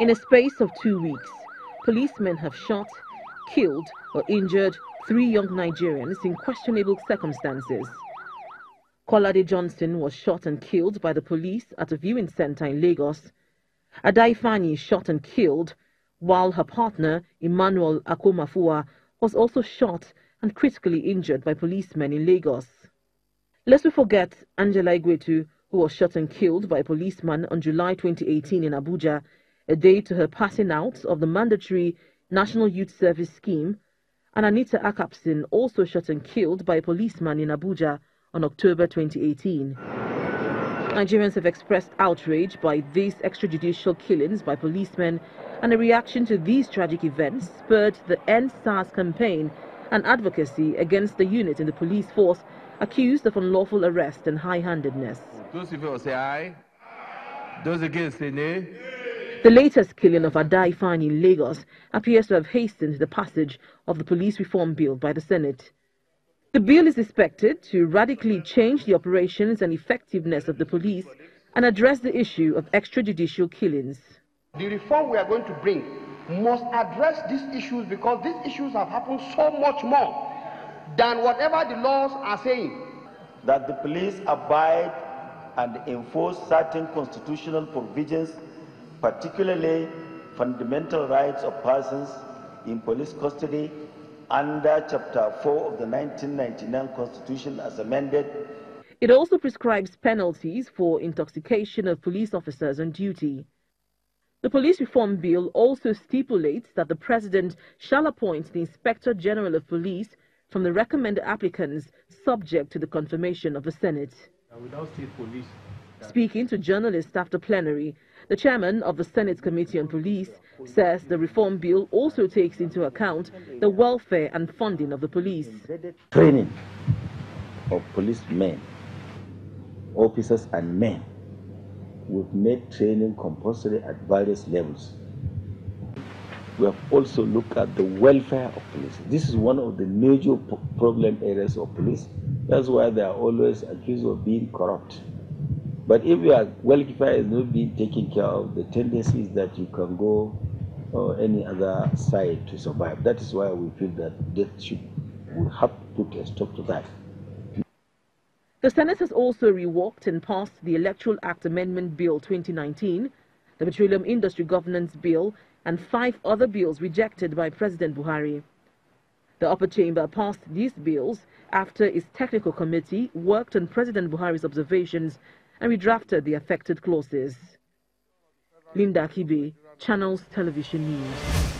In a space of two weeks, policemen have shot, killed, or injured three young Nigerians in questionable circumstances. Kolade Johnson was shot and killed by the police at a viewing center in Lagos. Adaifani shot and killed, while her partner, Emmanuel Akomafua, was also shot and critically injured by policemen in Lagos. Lest we forget Angela Igwetu, who was shot and killed by a policeman on July 2018 in Abuja, a day to her passing out of the mandatory National Youth Service Scheme, and Anita Akapson, also shot and killed by a policeman in Abuja on October 2018. Nigerians have expressed outrage by these extrajudicial killings by policemen, and a reaction to these tragic events spurred the End SARS campaign and advocacy against the unit in the police force accused of unlawful arrest and high-handedness. Those favor say aye. Those against say nay. The latest killing of Adai Fani in Lagos appears to have hastened the passage of the police reform bill by the Senate. The bill is expected to radically change the operations and effectiveness of the police and address the issue of extrajudicial killings. The reform we are going to bring must address these issues because these issues have happened so much more than whatever the laws are saying. That the police abide and enforce certain constitutional provisions particularly fundamental rights of persons in police custody under Chapter 4 of the 1999 Constitution as amended. It also prescribes penalties for intoxication of police officers on duty. The Police Reform Bill also stipulates that the President shall appoint the Inspector General of Police from the recommended applicants subject to the confirmation of the Senate. Without state police. Speaking to journalists after plenary, the chairman of the Senate Committee on Police says the reform bill also takes into account the welfare and funding of the police. Training of policemen, officers and men. We've made training compulsory at various levels. We have also looked at the welfare of police. This is one of the major problem areas of police. That's why they are always accused of being corrupt. But if your welfare is not being taken care of, the tendency is that you can go or any other side to survive. That is why we feel that death should we have to put a stop to that. The Senate has also reworked and passed the Electoral Act Amendment Bill 2019, the Petroleum Industry Governance Bill, and five other bills rejected by President Buhari. The upper chamber passed these bills after its technical committee worked on President Buhari's observations and redrafted the affected clauses. Linda Kibe, Channels Television News.